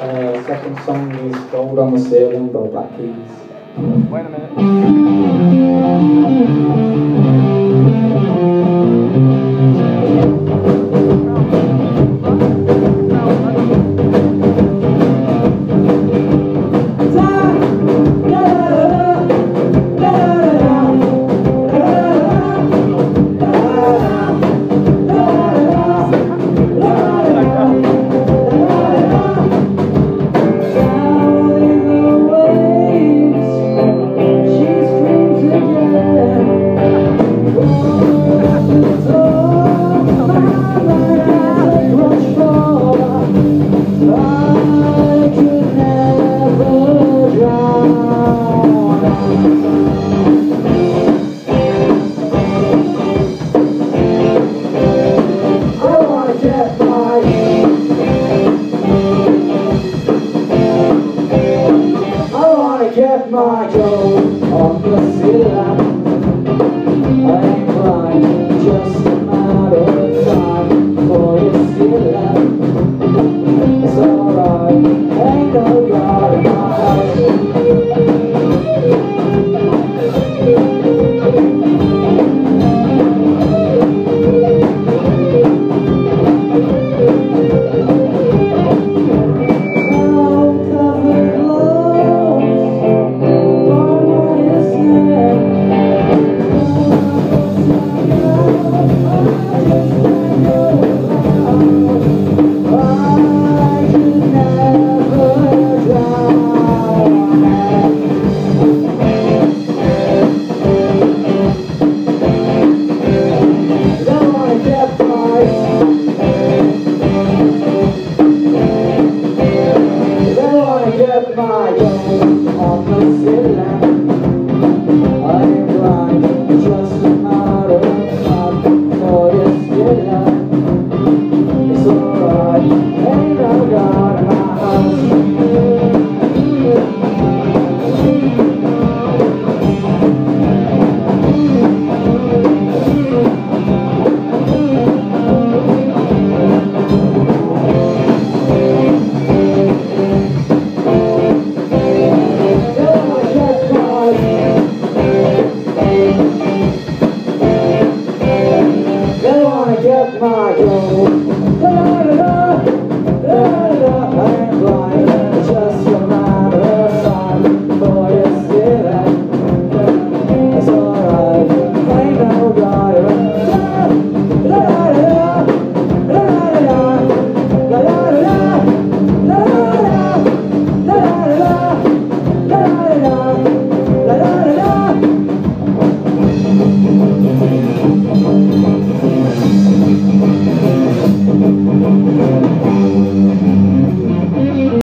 uh, second song is Gold on the Ceiling by Black Keys. Wait a minute. Margot on the ceiling. I'm blind, just the fire of the city Thank.